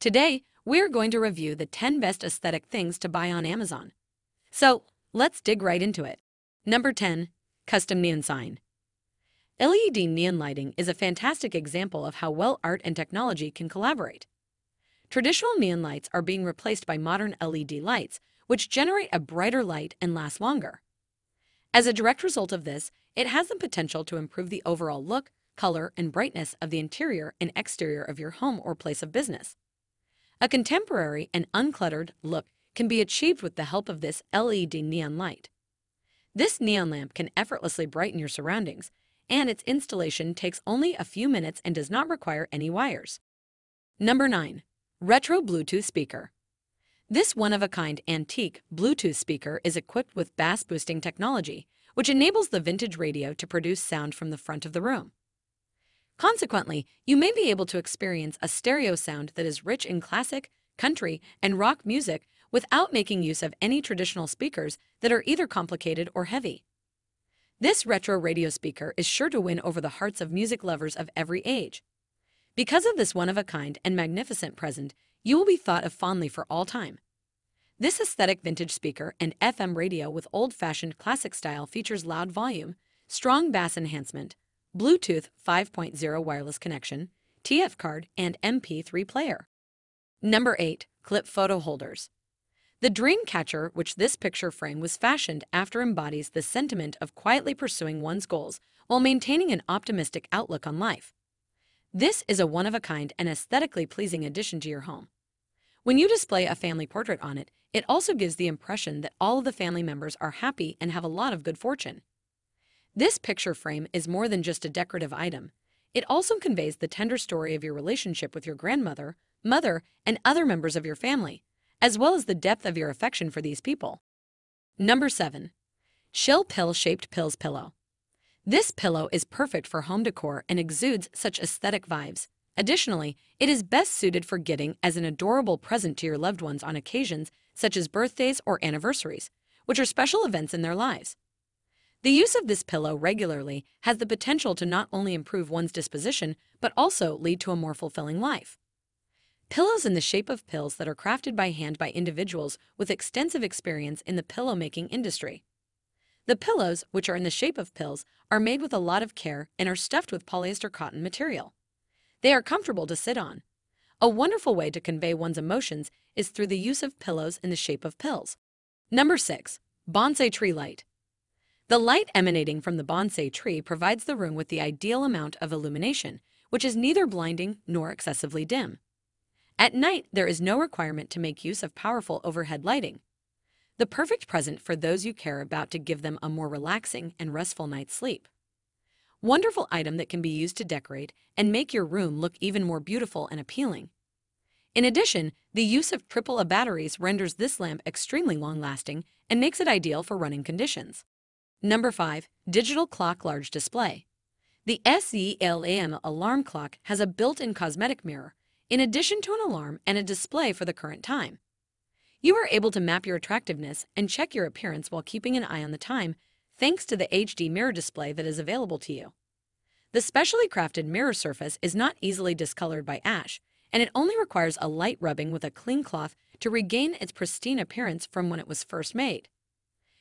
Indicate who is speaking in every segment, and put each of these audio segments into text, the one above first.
Speaker 1: Today, we're going to review the 10 best aesthetic things to buy on Amazon. So, let's dig right into it. Number 10. Custom Neon Sign. LED neon lighting is a fantastic example of how well art and technology can collaborate. Traditional neon lights are being replaced by modern LED lights, which generate a brighter light and last longer. As a direct result of this, it has the potential to improve the overall look, color, and brightness of the interior and exterior of your home or place of business. A contemporary and uncluttered look can be achieved with the help of this LED neon light. This neon lamp can effortlessly brighten your surroundings, and its installation takes only a few minutes and does not require any wires. Number 9. Retro Bluetooth Speaker This one-of-a-kind antique Bluetooth speaker is equipped with bass boosting technology, which enables the vintage radio to produce sound from the front of the room. Consequently, you may be able to experience a stereo sound that is rich in classic, country, and rock music without making use of any traditional speakers that are either complicated or heavy. This retro radio speaker is sure to win over the hearts of music lovers of every age. Because of this one-of-a-kind and magnificent present, you will be thought of fondly for all time. This aesthetic vintage speaker and FM radio with old-fashioned classic style features loud volume, strong bass enhancement, Bluetooth 5.0 wireless connection, TF card, and MP3 player. Number 8. Clip Photo Holders The dream catcher, which this picture frame was fashioned after embodies the sentiment of quietly pursuing one's goals while maintaining an optimistic outlook on life. This is a one-of-a-kind and aesthetically pleasing addition to your home. When you display a family portrait on it, it also gives the impression that all of the family members are happy and have a lot of good fortune. This picture frame is more than just a decorative item. It also conveys the tender story of your relationship with your grandmother, mother, and other members of your family, as well as the depth of your affection for these people. Number 7. Chill Pill-Shaped Pills Pillow This pillow is perfect for home decor and exudes such aesthetic vibes. Additionally, it is best suited for getting as an adorable present to your loved ones on occasions such as birthdays or anniversaries, which are special events in their lives. The use of this pillow regularly has the potential to not only improve one's disposition, but also lead to a more fulfilling life. Pillows in the shape of pills that are crafted by hand by individuals with extensive experience in the pillow making industry. The pillows, which are in the shape of pills, are made with a lot of care and are stuffed with polyester cotton material. They are comfortable to sit on. A wonderful way to convey one's emotions is through the use of pillows in the shape of pills. Number 6. Bonsai Tree Light the light emanating from the bonsai tree provides the room with the ideal amount of illumination, which is neither blinding nor excessively dim. At night, there is no requirement to make use of powerful overhead lighting. The perfect present for those you care about to give them a more relaxing and restful night's sleep. Wonderful item that can be used to decorate and make your room look even more beautiful and appealing. In addition, the use of AAA batteries renders this lamp extremely long-lasting and makes it ideal for running conditions. Number 5. Digital Clock Large Display The SELAM alarm clock has a built-in cosmetic mirror, in addition to an alarm and a display for the current time. You are able to map your attractiveness and check your appearance while keeping an eye on the time thanks to the HD mirror display that is available to you. The specially crafted mirror surface is not easily discolored by ash, and it only requires a light rubbing with a clean cloth to regain its pristine appearance from when it was first made.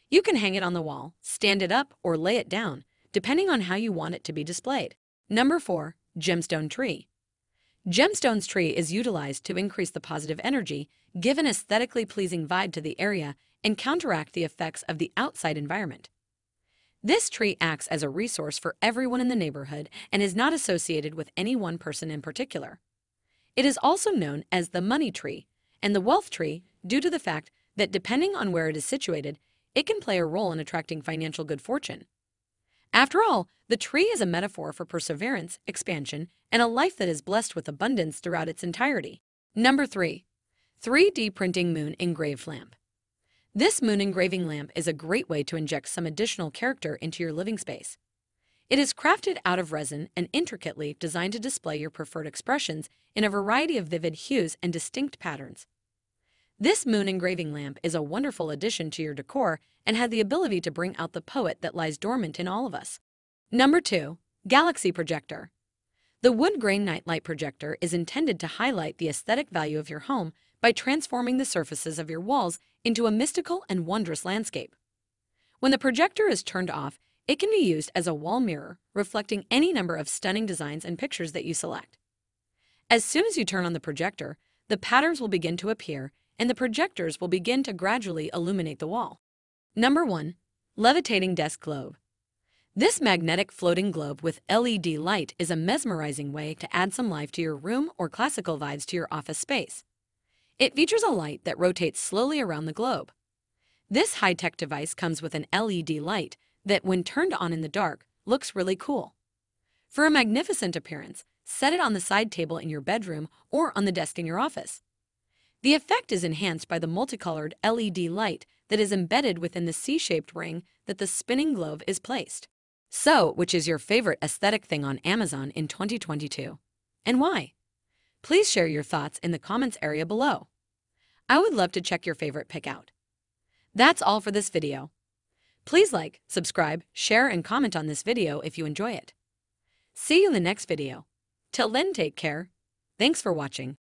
Speaker 1: You can hang it on the wall, stand it up, or lay it down, depending on how you want it to be displayed. Number 4. Gemstone Tree Gemstones tree is utilized to increase the positive energy, give an aesthetically pleasing vibe to the area, and counteract the effects of the outside environment. This tree acts as a resource for everyone in the neighborhood and is not associated with any one person in particular. It is also known as the money tree and the wealth tree due to the fact that depending on where it is situated, it can play a role in attracting financial good fortune. After all, the tree is a metaphor for perseverance, expansion, and a life that is blessed with abundance throughout its entirety. Number 3. 3D Printing Moon Engraved Lamp This moon engraving lamp is a great way to inject some additional character into your living space. It is crafted out of resin and intricately designed to display your preferred expressions in a variety of vivid hues and distinct patterns. This moon engraving lamp is a wonderful addition to your decor and had the ability to bring out the poet that lies dormant in all of us. Number 2. Galaxy Projector The wood grain nightlight projector is intended to highlight the aesthetic value of your home by transforming the surfaces of your walls into a mystical and wondrous landscape. When the projector is turned off, it can be used as a wall mirror, reflecting any number of stunning designs and pictures that you select. As soon as you turn on the projector, the patterns will begin to appear and the projectors will begin to gradually illuminate the wall. Number 1. Levitating Desk Globe This magnetic floating globe with LED light is a mesmerizing way to add some life to your room or classical vibes to your office space. It features a light that rotates slowly around the globe. This high-tech device comes with an LED light that, when turned on in the dark, looks really cool. For a magnificent appearance, set it on the side table in your bedroom or on the desk in your office. The effect is enhanced by the multicolored LED light that is embedded within the C-shaped ring that the spinning globe is placed. So, which is your favorite aesthetic thing on Amazon in 2022? And why? Please share your thoughts in the comments area below. I would love to check your favorite pick out. That's all for this video. Please like, subscribe, share, and comment on this video if you enjoy it. See you in the next video. Till then, take care. Thanks for watching.